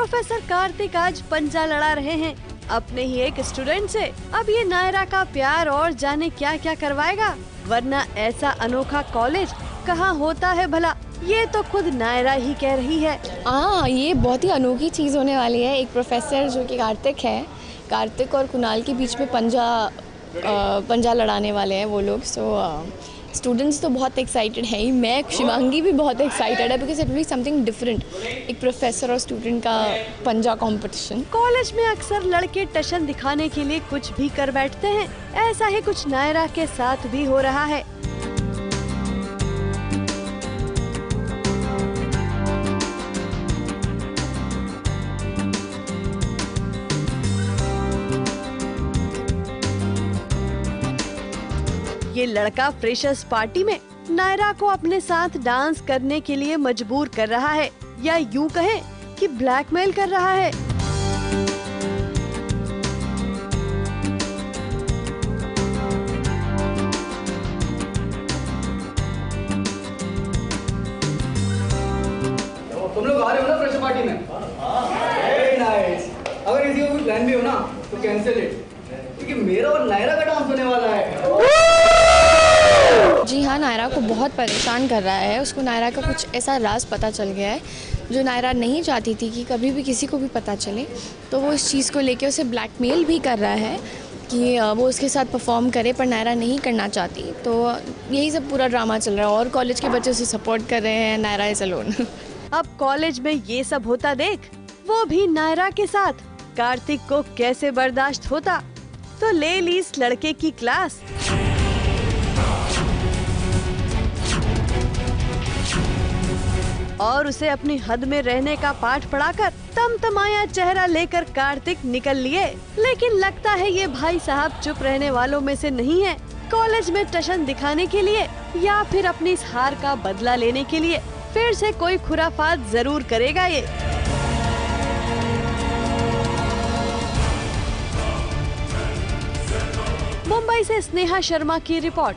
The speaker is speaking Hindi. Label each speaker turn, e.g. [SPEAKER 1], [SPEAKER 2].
[SPEAKER 1] प्रोफेसर कार्तिक आज पंजा लड़ा रहे हैं। अपने ही एक स्टूडेंट से अब ये नायरा का प्यार और जाने क्या क्या करवाएगा? वरना ऐसा अनोखा कॉलेज कहाँ होता है भला? ये तो खुद नायरा ही कह रही है।
[SPEAKER 2] हाँ ये बहुत ही अनोखी चीज़ होने वाली है। एक प्रोफेसर जो कि कार्तिक है, कार्तिक और कुणाल के बीच में पंजा पंजा लड़ाने वाले हैं वो लोग। सो स्टूडेंट्स तो बहुत एक्साइटेड हैं ही। मैं शिवांगी भी बहुत एक्साइटेड है because it we something different एक प्रोफेसर और स्टूडेंट का पंजा कंपटीशन
[SPEAKER 1] कॉलेज में अक्सर लड़के टशन दिखाने के लिए कुछ भी कर बैठते हैं। ऐसा ही कुछ नायरा के साथ भी हो रहा है। ये लड़का फ्रेशर्स पार्टी में नायरा को अपने साथ डांस करने के लिए मजबूर कर रहा है, या यूँ कहें कि ब्लैकमेल कर रहा है।
[SPEAKER 3] तुम लोग आ रहे हो ना फ्रेशर पार्टी में? वेरी नाइस अगर को प्लान भी हो ना तो कैंसिल इट क्योंकि मेरा और नायरा का डांस होने वाला है।
[SPEAKER 2] जी हाँ नायरा को बहुत परेशान कर रहा है। उसको नायरा का कुछ ऐसा राज पता चल गया है, जो नायरा नहीं चाहती थी कि कभी भी किसी को भी पता चले। तो वो इस चीज़ को लेके उसे ब्लैकमेल भी कर रहा है कि वो उसके साथ परफॉर्म करे, पर नायरा नहीं करना चाहती। तो यही सब पूरा ड्रामा चल रहा है और कॉलेज के बच्चे उसे सपोर्ट कर रहे हैं, नायरा इज़ अलोन
[SPEAKER 1] अब कॉलेज में ये सब होता देख, वो भी नायरा के साथ। कार्तिक को कैसे बर्दाश्त होता? तो ले ली इस लड़के की क्लास और उसे अपनी हद में रहने का पाठ पढ़ाकर तमतमाया चेहरा लेकर कार्तिक निकल लिए। लेकिन लगता है ये भाई साहब चुप रहने वालों में से नहीं है, कॉलेज में टशन दिखाने के लिए या फिर अपनी इस हार का बदला लेने के लिए। फिर से कोई खुराफात ज़रूर करेगा ये। मुंबई से स्नेहा शर्मा की रिपोर्ट।